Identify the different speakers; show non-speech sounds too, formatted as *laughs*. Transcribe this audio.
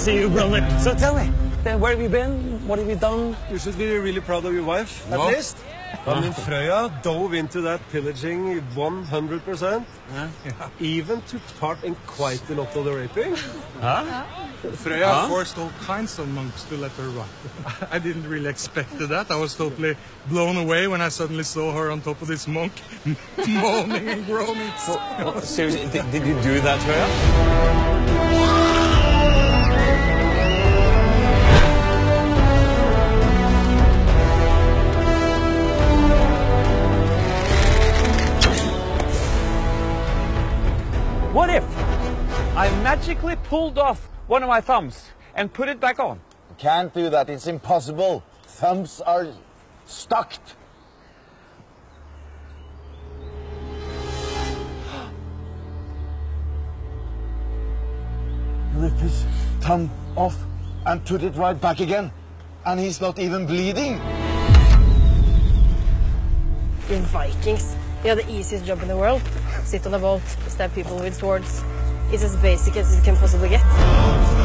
Speaker 1: see you, brother. So tell me, then where have you been? What have you done?
Speaker 2: You should be really proud of your wife, at
Speaker 3: No.
Speaker 2: least. I mean, Frøya dove into that pillaging 100%. Even took part in quite a lot of the raping.
Speaker 3: Huh? Frøya forced all kinds of monks to let her run. *laughs* I didn't really expect that. I was totally blown away when I suddenly saw her on top of this monk, *laughs* moaning and groaning.
Speaker 1: Oh, seriously, did, did you do that, Frøya? What if I magically pulled off one of my thumbs and put it back on?
Speaker 4: You can't do that. It's impossible. Thumbs are stuck. *gasps* Rip his thumb off and put it right back again. And he's not even bleeding.
Speaker 5: We're Vikings. We have the easiest job in the world. Sit on a boat, stab people with swords. It's as basic as it can possibly get.